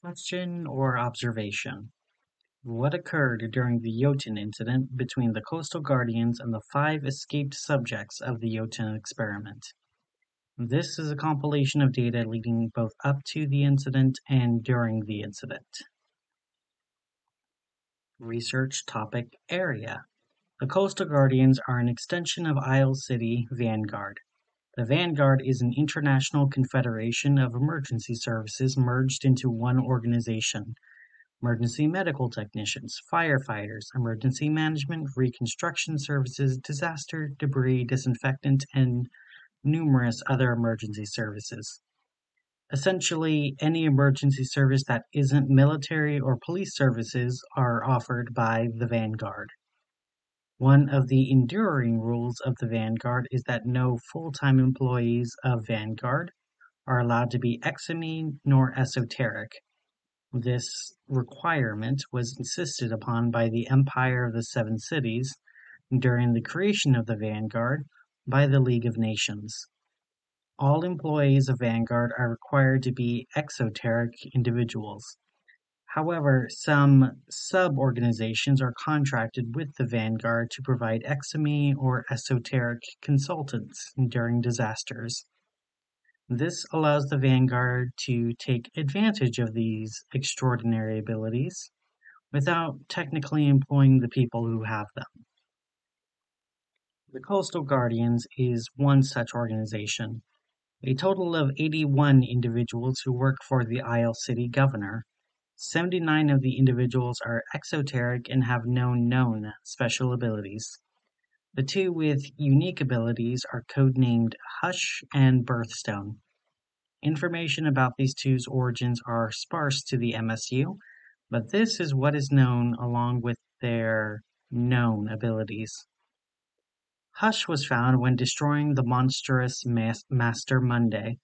Question or observation: What occurred during the Jotunn incident between the Coastal Guardians and the five escaped subjects of the Jotunn experiment? This is a compilation of data leading both up to the incident and during the incident. Research Topic Area The Coastal Guardians are an extension of Isle City Vanguard. The Vanguard is an international confederation of emergency services merged into one organization. Emergency medical technicians, firefighters, emergency management, reconstruction services, disaster, debris, disinfectant, and numerous other emergency services. Essentially, any emergency service that isn't military or police services are offered by the Vanguard. One of the enduring rules of the Vanguard is that no full-time employees of Vanguard are allowed to be exime nor esoteric. This requirement was insisted upon by the Empire of the Seven Cities during the creation of the Vanguard by the League of Nations. All employees of Vanguard are required to be exoteric individuals. However, some sub-organizations are contracted with the Vanguard to provide exime or esoteric consultants during disasters. This allows the Vanguard to take advantage of these extraordinary abilities without technically employing the people who have them. The Coastal Guardians is one such organization. A total of 81 individuals who work for the Isle City Governor. 79 of the individuals are exoteric and have no known special abilities. The two with unique abilities are codenamed Hush and Birthstone. Information about these two's origins are sparse to the MSU, but this is what is known along with their known abilities. Hush was found when destroying the monstrous Master Monday.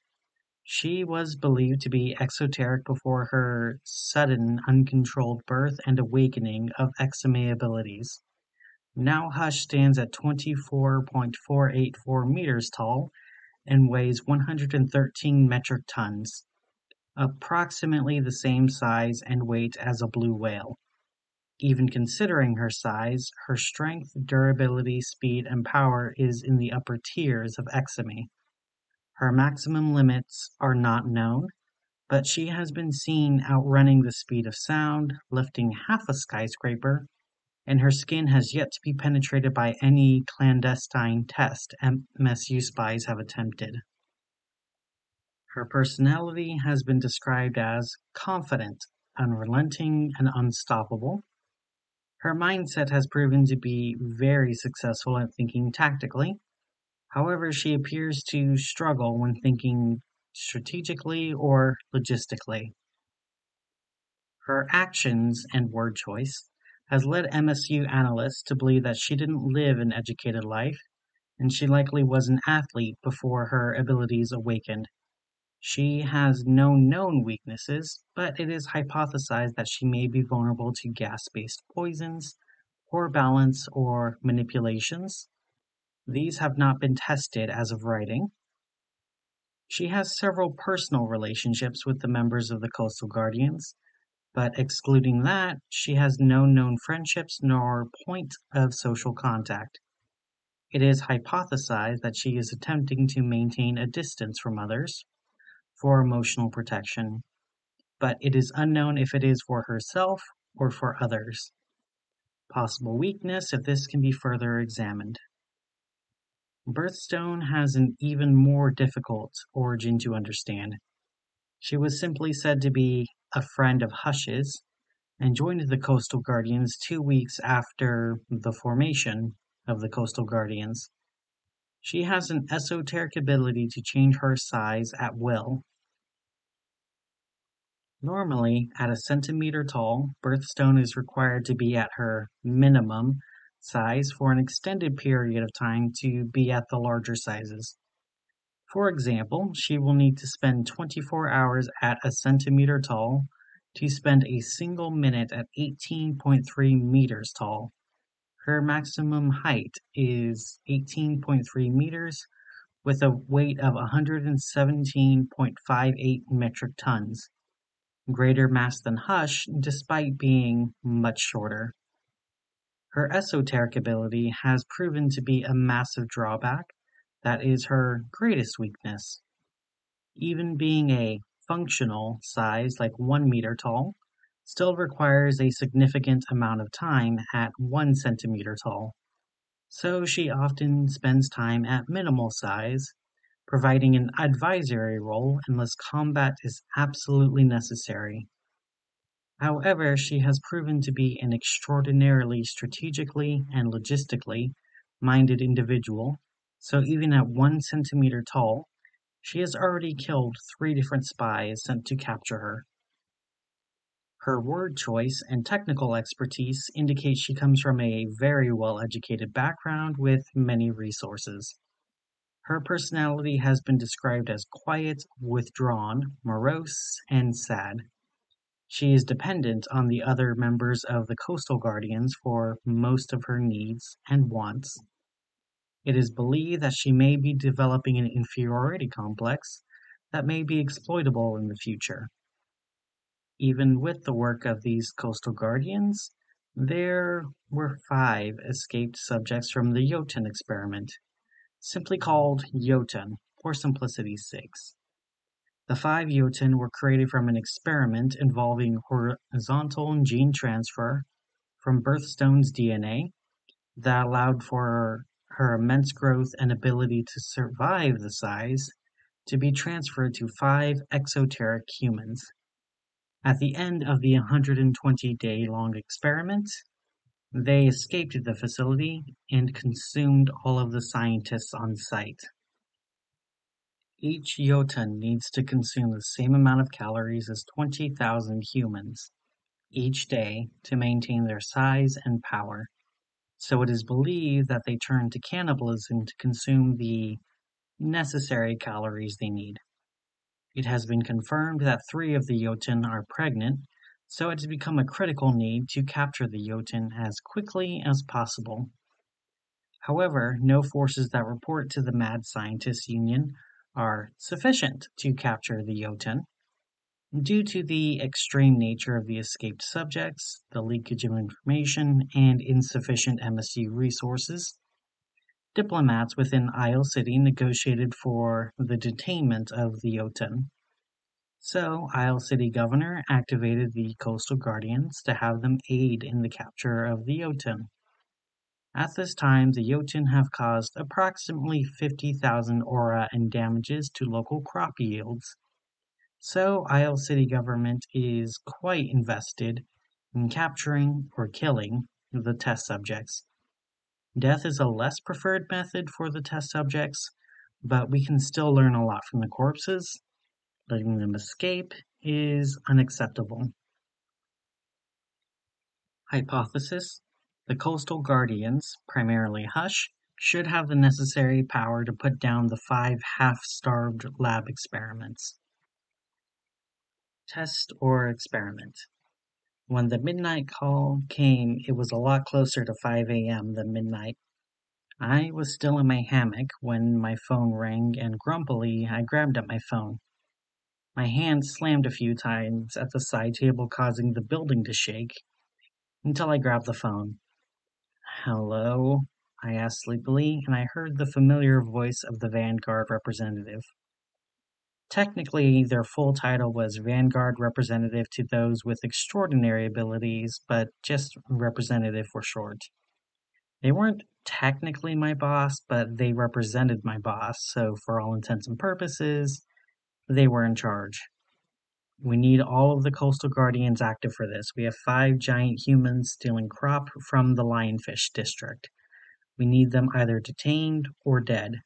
She was believed to be exoteric before her sudden uncontrolled birth and awakening of exime abilities. Now Hush stands at 24.484 meters tall and weighs 113 metric tons, approximately the same size and weight as a blue whale. Even considering her size, her strength, durability, speed, and power is in the upper tiers of exime. Her maximum limits are not known, but she has been seen outrunning the speed of sound, lifting half a skyscraper, and her skin has yet to be penetrated by any clandestine test MSU spies have attempted. Her personality has been described as confident, unrelenting, and unstoppable. Her mindset has proven to be very successful at thinking tactically. However, she appears to struggle when thinking strategically or logistically. Her actions and word choice has led MSU analysts to believe that she didn't live an educated life, and she likely was an athlete before her abilities awakened. She has no known weaknesses, but it is hypothesized that she may be vulnerable to gas-based poisons, poor balance, or manipulations. These have not been tested as of writing. She has several personal relationships with the members of the Coastal Guardians, but excluding that, she has no known friendships nor point of social contact. It is hypothesized that she is attempting to maintain a distance from others for emotional protection, but it is unknown if it is for herself or for others. Possible weakness if this can be further examined. Birthstone has an even more difficult origin to understand. She was simply said to be a friend of Hush's and joined the Coastal Guardians two weeks after the formation of the Coastal Guardians. She has an esoteric ability to change her size at will. Normally, at a centimeter tall, Birthstone is required to be at her minimum size for an extended period of time to be at the larger sizes. For example, she will need to spend 24 hours at a centimeter tall to spend a single minute at 18.3 meters tall. Her maximum height is 18.3 meters with a weight of 117.58 metric tons. greater mass than Hush despite being much shorter. Her esoteric ability has proven to be a massive drawback that is her greatest weakness. Even being a functional size like 1 meter tall still requires a significant amount of time at 1 centimeter tall, so she often spends time at minimal size, providing an advisory role unless combat is absolutely necessary. However, she has proven to be an extraordinarily strategically and logistically minded individual, so even at one centimeter tall, she has already killed three different spies sent to capture her. Her word choice and technical expertise indicate she comes from a very well educated background with many resources. Her personality has been described as quiet, withdrawn, morose, and sad. She is dependent on the other members of the Coastal Guardians for most of her needs and wants. It is believed that she may be developing an inferiority complex that may be exploitable in the future. Even with the work of these coastal guardians, there were five escaped subjects from the Jotunn experiment, simply called Jotunn for simplicity's sake. The five Jotunn were created from an experiment involving horizontal gene transfer from Birthstone's DNA that allowed for her immense growth and ability to survive the size to be transferred to five exoteric humans. At the end of the 120 day long experiment, they escaped the facility and consumed all of the scientists on site. Each Jotunn needs to consume the same amount of calories as 20,000 humans each day to maintain their size and power. So it is believed that they turn to cannibalism to consume the necessary calories they need. It has been confirmed that three of the Jotunn are pregnant, so it has become a critical need to capture the Jotunn as quickly as possible. However, no forces that report to the Mad Scientists Union are sufficient to capture the Jotunn. Due to the extreme nature of the escaped subjects, the leakage of information, and insufficient MSU resources, Diplomats within Isle City negotiated for the detainment of the Jotunn. So, Isle City Governor activated the Coastal Guardians to have them aid in the capture of the Jotunn. At this time, the Jotunn have caused approximately 50,000 aura in damages to local crop yields. So, Isle City government is quite invested in capturing or killing the test subjects. Death is a less preferred method for the test subjects, but we can still learn a lot from the corpses. Letting them escape is unacceptable. Hypothesis The Coastal Guardians, primarily Hush, should have the necessary power to put down the five half starved lab experiments. Test or experiment. When the midnight call came, it was a lot closer to 5 a.m. than midnight. I was still in my hammock when my phone rang, and grumpily I grabbed at my phone. My hand slammed a few times at the side table, causing the building to shake, until I grabbed the phone. Hello? I asked sleepily, and I heard the familiar voice of the Vanguard representative. Technically, their full title was Vanguard Representative to those with extraordinary abilities, but just representative for short. They weren't technically my boss, but they represented my boss, so for all intents and purposes, they were in charge. We need all of the coastal guardians active for this. We have five giant humans stealing crop from the lionfish district. We need them either detained or dead.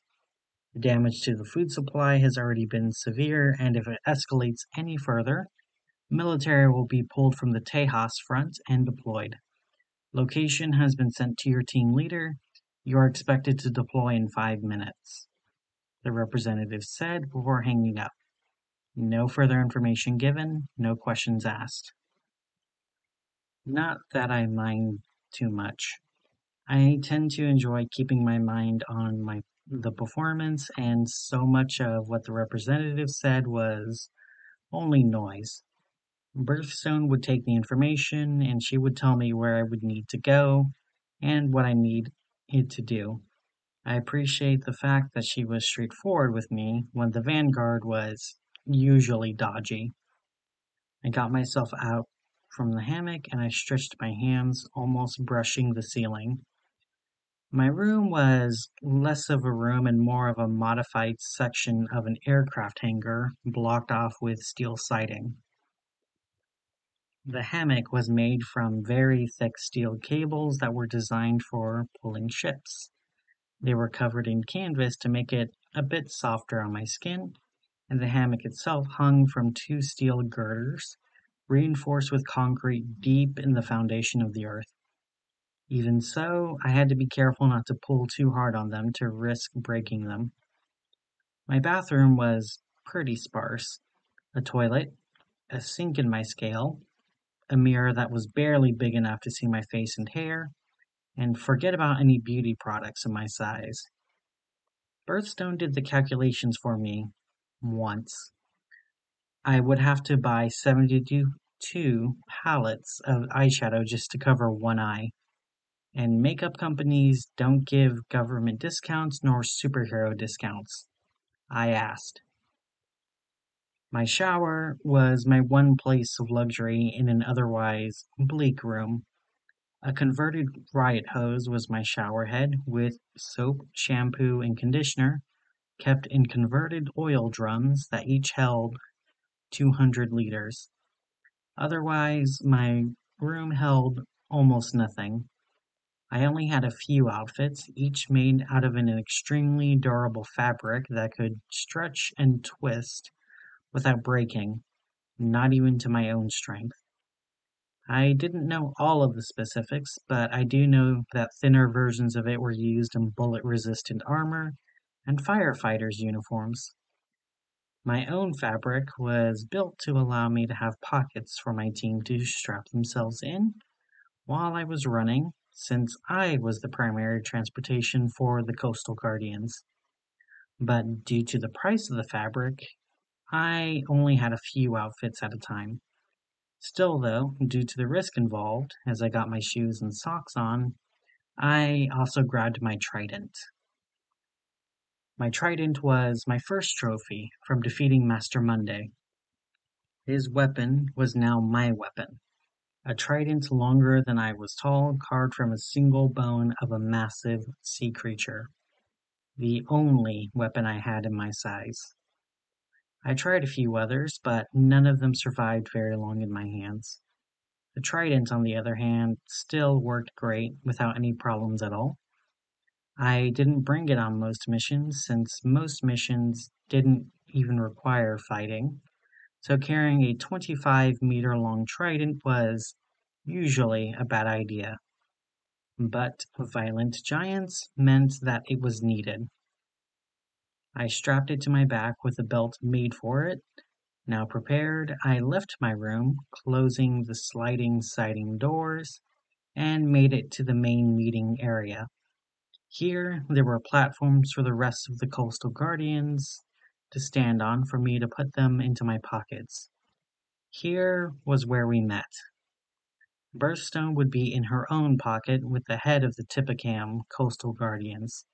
The damage to the food supply has already been severe, and if it escalates any further, military will be pulled from the Tejas front and deployed. Location has been sent to your team leader. You are expected to deploy in five minutes. The representative said before hanging up. No further information given, no questions asked. Not that I mind too much. I tend to enjoy keeping my mind on my the performance, and so much of what the representative said was only noise. Birthstone would take the information and she would tell me where I would need to go and what I needed to do. I appreciate the fact that she was straightforward with me when the Vanguard was usually dodgy. I got myself out from the hammock and I stretched my hands, almost brushing the ceiling. My room was less of a room and more of a modified section of an aircraft hangar blocked off with steel siding. The hammock was made from very thick steel cables that were designed for pulling ships. They were covered in canvas to make it a bit softer on my skin, and the hammock itself hung from two steel girders, reinforced with concrete deep in the foundation of the earth. Even so, I had to be careful not to pull too hard on them to risk breaking them. My bathroom was pretty sparse a toilet, a sink in my scale, a mirror that was barely big enough to see my face and hair, and forget about any beauty products in my size. Birthstone did the calculations for me once. I would have to buy 72 palettes of eyeshadow just to cover one eye. And makeup companies don't give government discounts nor superhero discounts. I asked. My shower was my one place of luxury in an otherwise bleak room. A converted riot hose was my shower head, with soap, shampoo, and conditioner kept in converted oil drums that each held 200 liters. Otherwise, my room held almost nothing. I only had a few outfits, each made out of an extremely durable fabric that could stretch and twist without breaking, not even to my own strength. I didn't know all of the specifics, but I do know that thinner versions of it were used in bullet resistant armor and firefighters' uniforms. My own fabric was built to allow me to have pockets for my team to strap themselves in while I was running, since I was the primary transportation for the Coastal Guardians. But due to the price of the fabric, I only had a few outfits at a time. Still, though, due to the risk involved, as I got my shoes and socks on, I also grabbed my trident. My trident was my first trophy from defeating Master Monday. His weapon was now my weapon. A trident longer than I was tall, carved from a single bone of a massive sea creature. The only weapon I had in my size. I tried a few others, but none of them survived very long in my hands. The trident, on the other hand, still worked great without any problems at all. I didn't bring it on most missions, since most missions didn't even require fighting, so carrying a 25 meter long trident was usually a bad idea. But violent giants meant that it was needed. I strapped it to my back with a belt made for it. Now prepared, I left my room, closing the sliding siding doors, and made it to the main meeting area. Here, there were platforms for the rest of the coastal guardians to stand on for me to put them into my pockets. Here was where we met. Birthstone would be in her own pocket with the head of the Tippecam Coastal Guardians.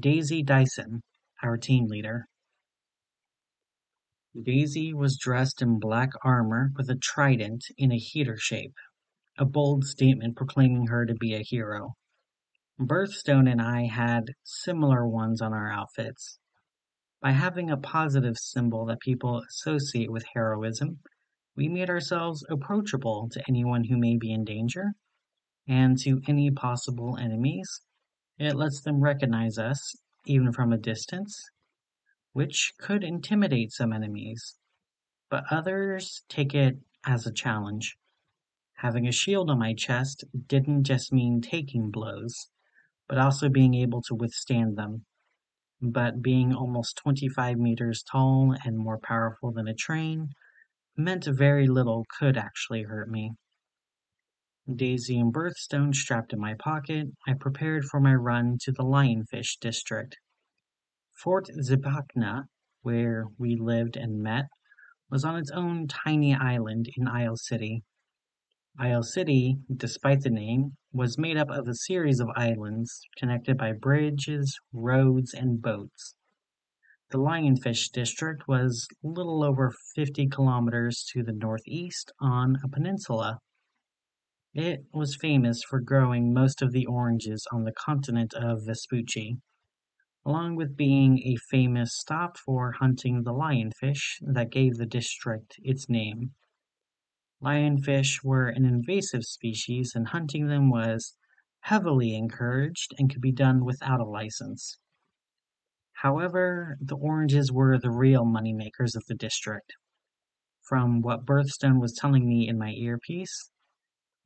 Daisy Dyson, our team leader. Daisy was dressed in black armor with a trident in a heater shape, a bold statement proclaiming her to be a hero. Birthstone and I had similar ones on our outfits. By having a positive symbol that people associate with heroism, we made ourselves approachable to anyone who may be in danger and to any possible enemies. It lets them recognize us even from a distance, which could intimidate some enemies, but others take it as a challenge. Having a shield on my chest didn't just mean taking blows, but also being able to withstand them. But being almost 25 meters tall and more powerful than a train meant very little could actually hurt me. Daisy and Birthstone strapped in my pocket, I prepared for my run to the Lionfish district. Fort Zipacna, where we lived and met, was on its own tiny island in Isle City. Isle City, despite the name, was made up of a series of islands connected by bridges, roads, and boats. The Lionfish District was little over 50 kilometers to the northeast on a peninsula. It was famous for growing most of the oranges on the continent of Vespucci along with being a famous stop for hunting the lionfish that gave the district its name. Lionfish were an invasive species and hunting them was heavily encouraged and could be done without a license. However, the oranges were the real moneymakers of the district. From what Birthstone was telling me in my earpiece,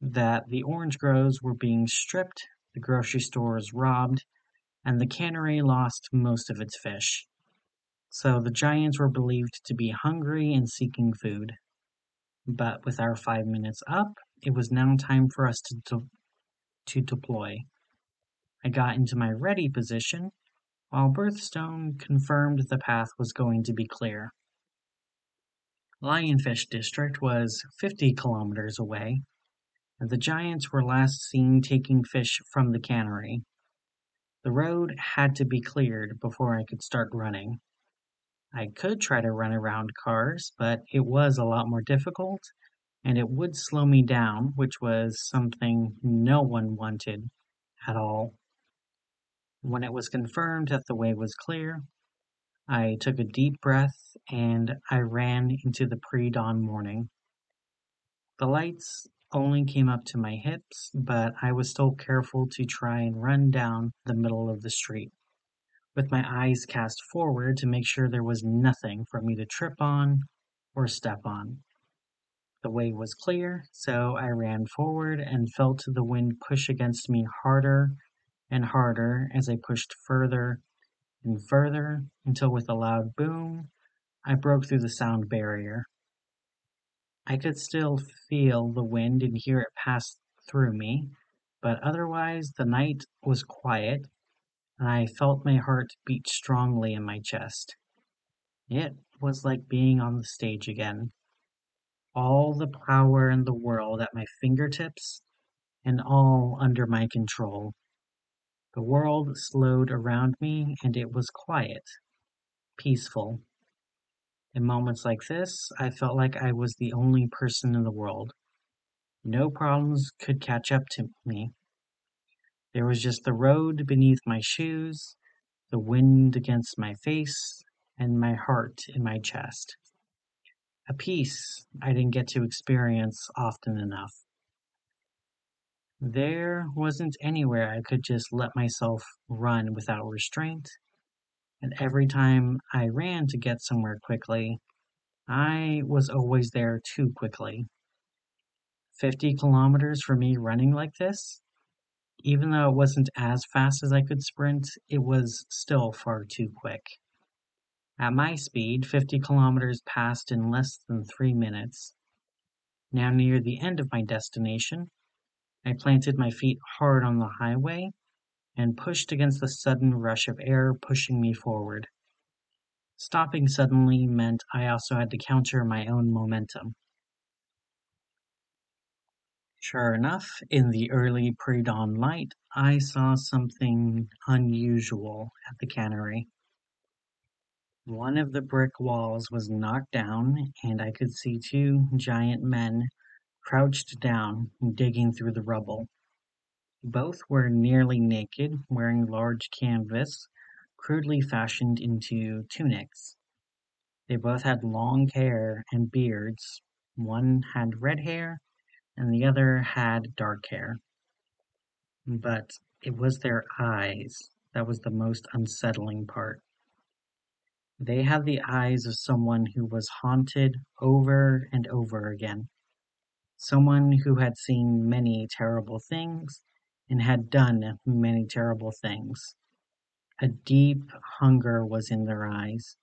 that the orange groves were being stripped, the grocery stores robbed, and the cannery lost most of its fish. So the giants were believed to be hungry and seeking food. But with our five minutes up, it was now time for us to, de- to deploy. I got into my ready position, while Birthstone confirmed the path was going to be clear. Lionfish District was 50 kilometers away, and the giants were last seen taking fish from the cannery. The road had to be cleared before I could start running. I could try to run around cars, but it was a lot more difficult, and it would slow me down, which was something no one wanted at all. When it was confirmed that the way was clear, I took a deep breath and I ran into the pre dawn morning. The lights only came up to my hips, but I was still careful to try and run down the middle of the street, with my eyes cast forward to make sure there was nothing for me to trip on or step on. The way was clear, so I ran forward and felt the wind push against me harder and harder as I pushed further and further until, with a loud boom, I broke through the sound barrier. I could still feel the wind and hear it pass through me, but otherwise the night was quiet, and I felt my heart beat strongly in my chest. It was like being on the stage again. All the power in the world at my fingertips, and all under my control. The world slowed around me, and it was quiet, peaceful. In moments like this, I felt like I was the only person in the world. No problems could catch up to me. There was just the road beneath my shoes, the wind against my face, and my heart in my chest. A peace I didn't get to experience often enough. There wasn't anywhere I could just let myself run without restraint and every time I ran to get somewhere quickly, I was always there too quickly. 50 kilometers for me running like this, even though it wasn't as fast as I could sprint, it was still far too quick. At my speed, 50 kilometers passed in less than three minutes. Now near the end of my destination, I planted my feet hard on the highway and pushed against the sudden rush of air pushing me forward. Stopping suddenly meant I also had to counter my own momentum. Sure enough, in the early pre dawn light, I saw something unusual at the cannery. One of the brick walls was knocked down, and I could see two giant men crouched down, digging through the rubble. Both were nearly naked, wearing large canvas crudely fashioned into tunics. They both had long hair and beards. One had red hair, and the other had dark hair. But it was their eyes that was the most unsettling part. They had the eyes of someone who was haunted over and over again. Someone who had seen many terrible things and had done many terrible things. A deep hunger was in their eyes,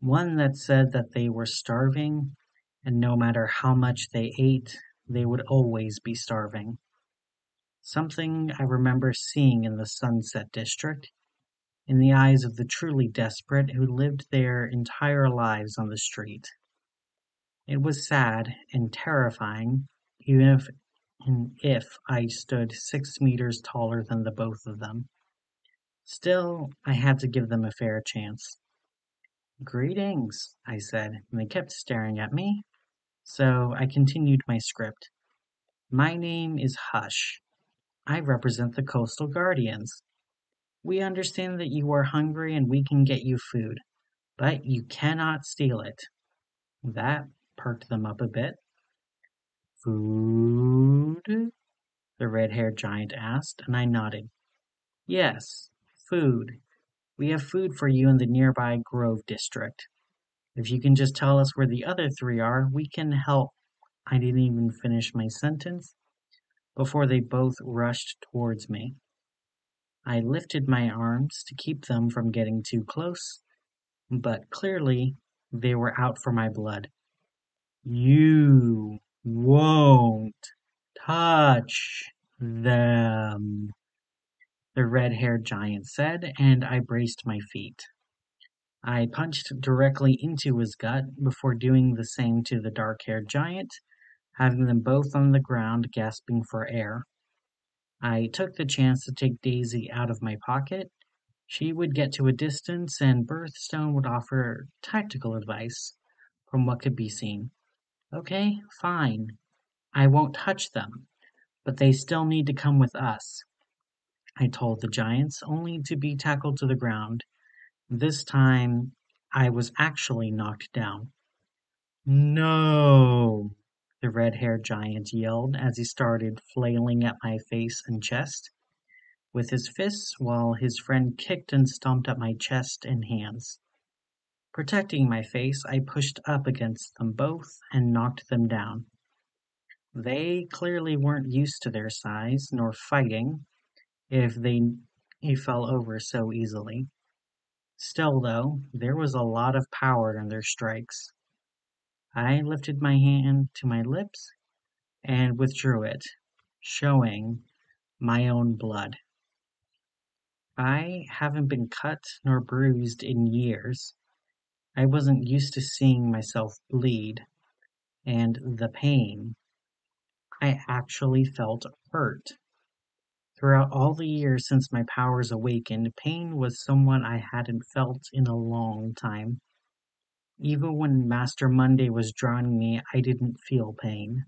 one that said that they were starving, and no matter how much they ate, they would always be starving. Something I remember seeing in the Sunset District, in the eyes of the truly desperate who lived their entire lives on the street. It was sad and terrifying, even if and if I stood six meters taller than the both of them. Still, I had to give them a fair chance. Greetings, I said, and they kept staring at me, so I continued my script. My name is Hush. I represent the Coastal Guardians. We understand that you are hungry and we can get you food, but you cannot steal it. That perked them up a bit. Food? The red haired giant asked, and I nodded. Yes, food. We have food for you in the nearby Grove District. If you can just tell us where the other three are, we can help. I didn't even finish my sentence before they both rushed towards me. I lifted my arms to keep them from getting too close, but clearly they were out for my blood. You won't touch them, the red haired giant said, and I braced my feet. I punched directly into his gut before doing the same to the dark haired giant, having them both on the ground gasping for air. I took the chance to take Daisy out of my pocket. She would get to a distance, and Birthstone would offer tactical advice from what could be seen. Okay, fine. I won't touch them, but they still need to come with us. I told the giants, only to be tackled to the ground. This time I was actually knocked down. No, the red haired giant yelled as he started flailing at my face and chest with his fists while his friend kicked and stomped at my chest and hands. Protecting my face, I pushed up against them both and knocked them down. They clearly weren't used to their size nor fighting if they he fell over so easily. Still, though, there was a lot of power in their strikes. I lifted my hand to my lips and withdrew it, showing my own blood. I haven't been cut nor bruised in years, I wasn't used to seeing myself bleed, and the pain. I actually felt hurt. Throughout all the years since my powers awakened, pain was someone I hadn't felt in a long time. Even when Master Monday was drawing me, I didn't feel pain.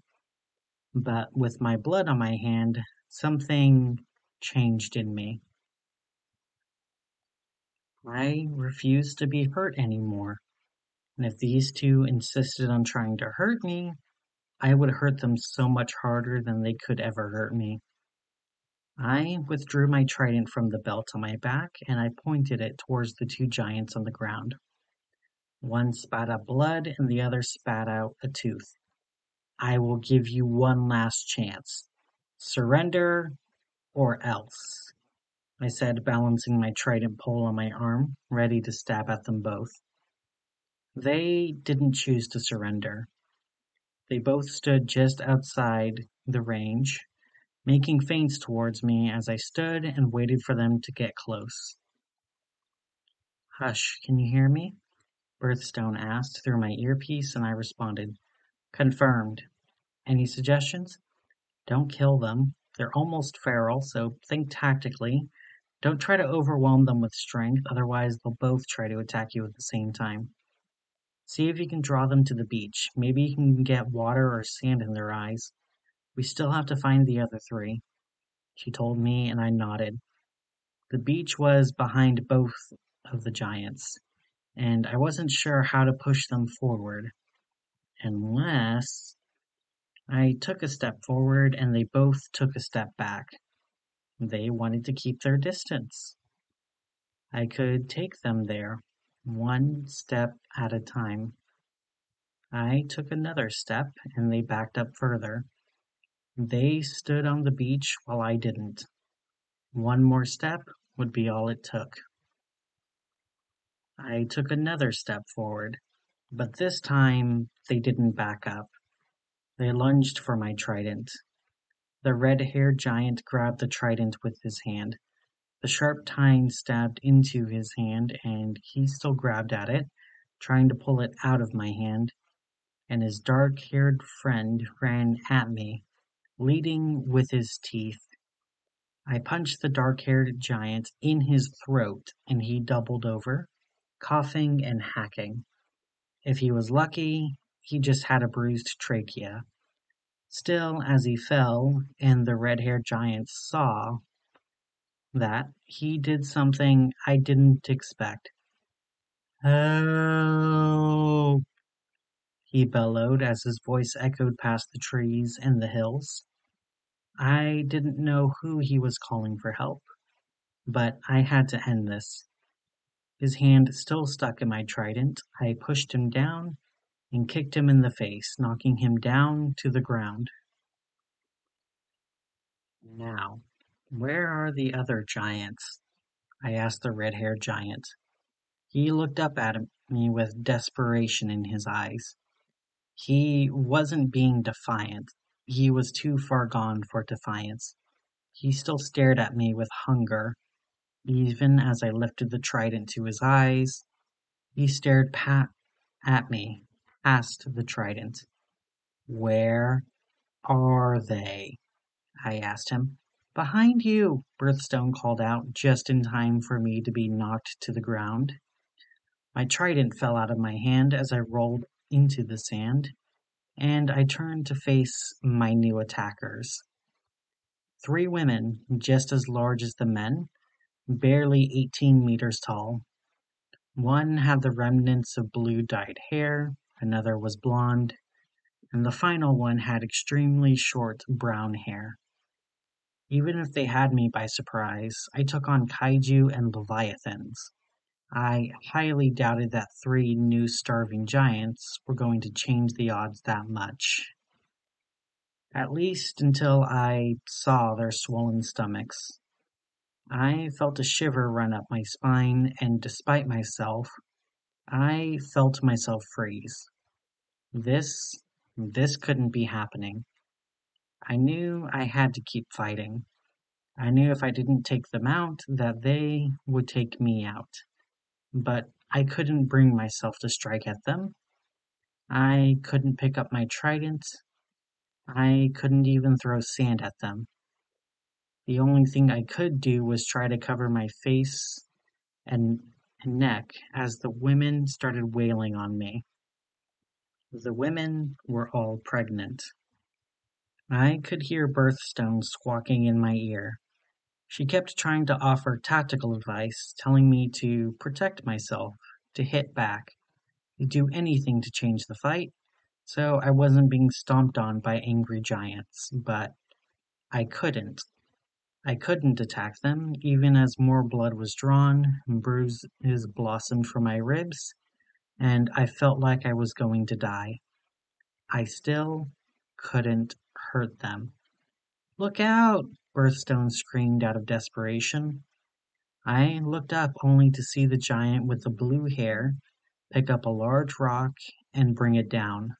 But with my blood on my hand, something changed in me. I refused to be hurt anymore, and if these two insisted on trying to hurt me, I would hurt them so much harder than they could ever hurt me. I withdrew my trident from the belt on my back and I pointed it towards the two giants on the ground. One spat out blood and the other spat out a tooth. I will give you one last chance. Surrender or else. I said, balancing my trident pole on my arm, ready to stab at them both. They didn't choose to surrender. They both stood just outside the range, making feints towards me as I stood and waited for them to get close. Hush, can you hear me? Birthstone asked through my earpiece, and I responded, Confirmed. Any suggestions? Don't kill them. They're almost feral, so think tactically don't try to overwhelm them with strength, otherwise they'll both try to attack you at the same time. See if you can draw them to the beach. Maybe you can get water or sand in their eyes. We still have to find the other three. She told me, and I nodded. The beach was behind both of the giants, and I wasn't sure how to push them forward. Unless. I took a step forward, and they both took a step back. They wanted to keep their distance. I could take them there, one step at a time. I took another step and they backed up further. They stood on the beach while I didn't. One more step would be all it took. I took another step forward, but this time they didn't back up. They lunged for my trident. The red-haired giant grabbed the trident with his hand. The sharp tine stabbed into his hand, and he still grabbed at it, trying to pull it out of my hand. and his dark-haired friend ran at me, leading with his teeth. I punched the dark-haired giant in his throat and he doubled over, coughing and hacking. If he was lucky, he just had a bruised trachea. Still, as he fell, and the red-haired giant saw that, he did something I didn't expect. Help! He bellowed as his voice echoed past the trees and the hills. I didn't know who he was calling for help, but I had to end this. His hand still stuck in my trident, I pushed him down and kicked him in the face, knocking him down to the ground. Now, where are the other giants? I asked the red-haired giant. He looked up at me with desperation in his eyes. He wasn't being defiant. He was too far gone for defiance. He still stared at me with hunger. Even as I lifted the trident to his eyes, he stared pat at me, past the trident. Where are they? I asked him. Behind you, Birthstone called out, just in time for me to be knocked to the ground. My trident fell out of my hand as I rolled into the sand, and I turned to face my new attackers. Three women, just as large as the men, barely 18 meters tall. One had the remnants of blue dyed hair, another was blonde, and the final one had extremely short brown hair. Even if they had me by surprise, I took on kaiju and leviathans. I highly doubted that three new starving giants were going to change the odds that much. At least until I saw their swollen stomachs. I felt a shiver run up my spine, and despite myself, I felt myself freeze. This, this couldn't be happening. I knew I had to keep fighting. I knew if I didn't take them out, that they would take me out but I couldn't bring myself to strike at them. I couldn't pick up my trident. I couldn't even throw sand at them. The only thing I could do was try to cover my face and neck as the women started wailing on me. The women were all pregnant. I could hear birthstones squawking in my ear. She kept trying to offer tactical advice, telling me to protect myself, to hit back, to do anything to change the fight, so I wasn't being stomped on by angry giants, but I couldn't. I couldn't attack them, even as more blood was drawn, bruises blossomed from my ribs, and I felt like I was going to die. I still couldn't hurt them. Look out! Birthstone screamed out of desperation. I looked up only to see the giant with the blue hair pick up a large rock and bring it down.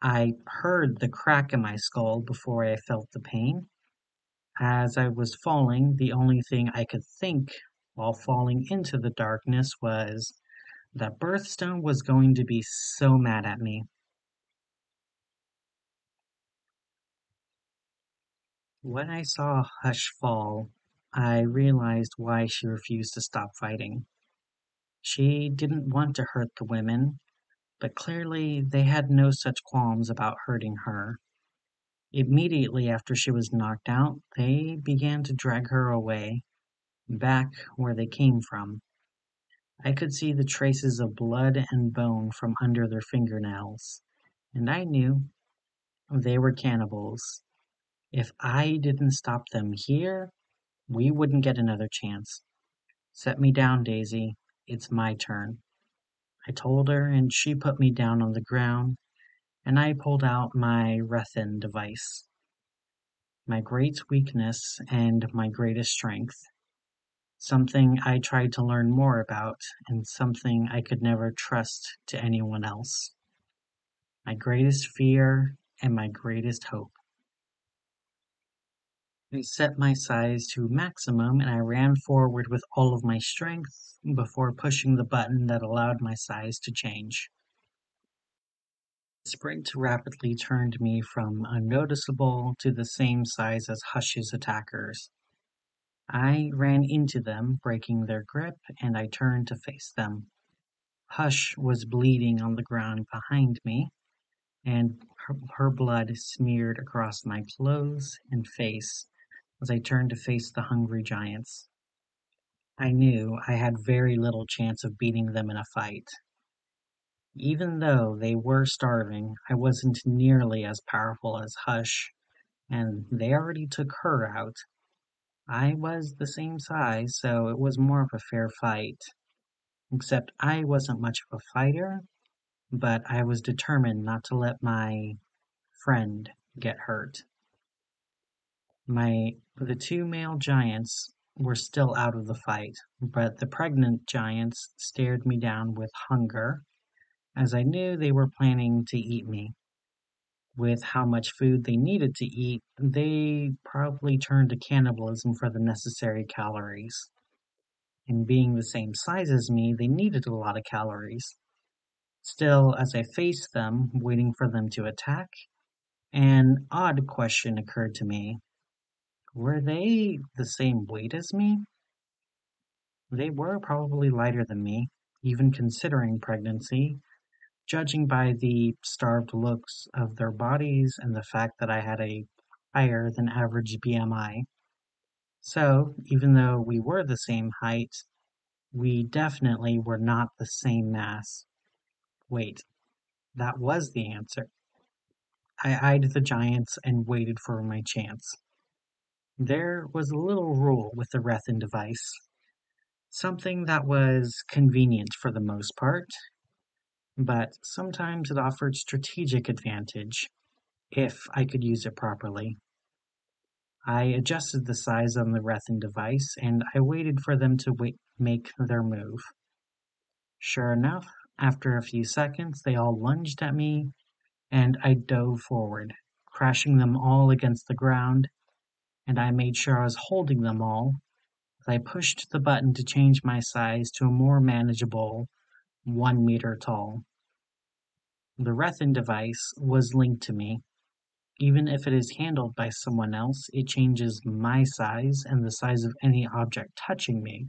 I heard the crack in my skull before I felt the pain. As I was falling, the only thing I could think while falling into the darkness was that Birthstone was going to be so mad at me. When I saw Hush fall, I realized why she refused to stop fighting. She didn't want to hurt the women, but clearly they had no such qualms about hurting her. Immediately after she was knocked out, they began to drag her away, back where they came from. I could see the traces of blood and bone from under their fingernails, and I knew they were cannibals. If I didn't stop them here, we wouldn't get another chance. Set me down, Daisy. It's my turn. I told her, and she put me down on the ground, and I pulled out my Rethen device. My great weakness and my greatest strength. Something I tried to learn more about, and something I could never trust to anyone else. My greatest fear and my greatest hope. I set my size to maximum and I ran forward with all of my strength before pushing the button that allowed my size to change. sprint rapidly turned me from unnoticeable to the same size as Hush's attackers. I ran into them, breaking their grip, and I turned to face them. Hush was bleeding on the ground behind me, and her, her blood smeared across my clothes and face as I turned to face the hungry giants. I knew I had very little chance of beating them in a fight. Even though they were starving, I wasn't nearly as powerful as Hush, and they already took her out. I was the same size, so it was more of a fair fight. Except I wasn't much of a fighter, but I was determined not to let my friend get hurt. My the two male giants were still out of the fight, but the pregnant giants stared me down with hunger as I knew they were planning to eat me. With how much food they needed to eat, they probably turned to cannibalism for the necessary calories. And being the same size as me, they needed a lot of calories. Still, as I faced them, waiting for them to attack, an odd question occurred to me. Were they the same weight as me? They were probably lighter than me, even considering pregnancy, judging by the starved looks of their bodies and the fact that I had a higher than average BMI. So, even though we were the same height, we definitely were not the same mass. Wait, that was the answer. I eyed the giants and waited for my chance. There was a little rule with the Rethen device. Something that was convenient for the most part, but sometimes it offered strategic advantage if I could use it properly. I adjusted the size on the Rethen device and I waited for them to wait, make their move. Sure enough, after a few seconds, they all lunged at me and I dove forward, crashing them all against the ground, and I made sure I was holding them all as I pushed the button to change my size to a more manageable one meter tall. The Rethen device was linked to me. Even if it is handled by someone else, it changes my size and the size of any object touching me,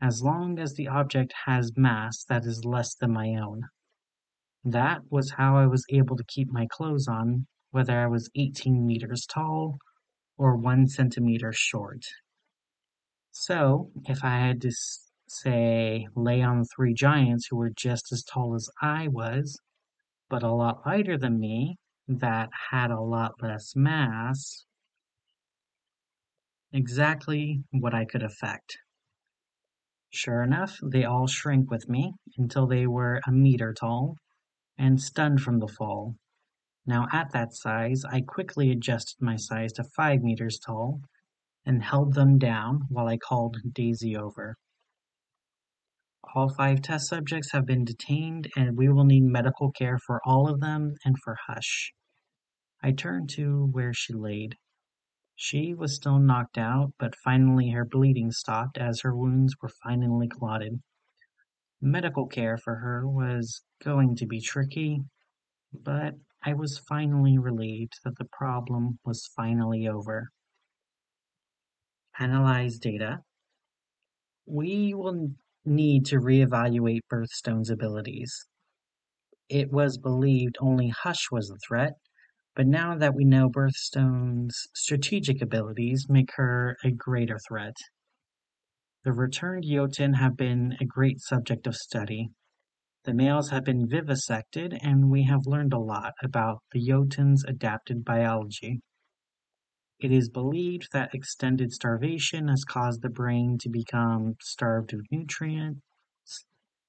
as long as the object has mass that is less than my own. That was how I was able to keep my clothes on, whether I was 18 meters tall or one centimeter short. So, if I had to say lay on three giants who were just as tall as I was, but a lot lighter than me, that had a lot less mass, exactly what I could affect. Sure enough, they all shrank with me until they were a meter tall and stunned from the fall. Now at that size, I quickly adjusted my size to 5 meters tall and held them down while I called Daisy over. All five test subjects have been detained and we will need medical care for all of them and for Hush. I turned to where she laid. She was still knocked out, but finally her bleeding stopped as her wounds were finally clotted. Medical care for her was going to be tricky, but I was finally relieved that the problem was finally over analyze data, we will need to reevaluate Birthstone's abilities. It was believed only Hush was the threat, but now that we know Birthstone's strategic abilities make her a greater threat. The returned Jotunn have been a great subject of study. The males have been vivisected, and we have learned a lot about the Jotunn's adapted biology. It is believed that extended starvation has caused the brain to become starved of nutrients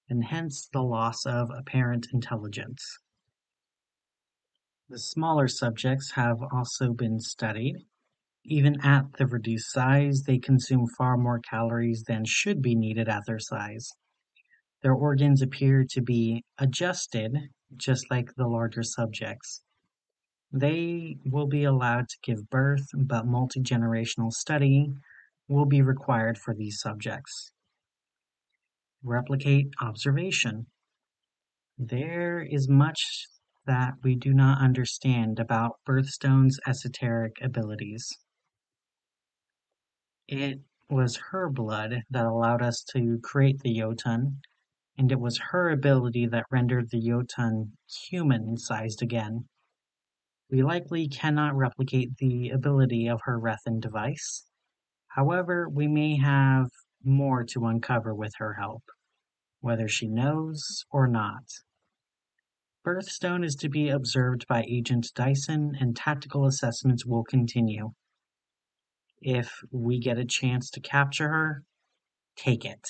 and hence the loss of apparent intelligence. The smaller subjects have also been studied. Even at the reduced size, they consume far more calories than should be needed at their size. Their organs appear to be adjusted just like the larger subjects. They will be allowed to give birth, but multi-generational study will be required for these subjects. Replicate observation. There is much that we do not understand about Birthstone's esoteric abilities. It was her blood that allowed us to create the Jotunn, and it was her ability that rendered the Jotunn human-sized again. We likely cannot replicate the ability of her Rethen device. However, we may have more to uncover with her help, whether she knows or not. Birthstone is to be observed by Agent Dyson and tactical assessments will continue. If we get a chance to capture her, take it.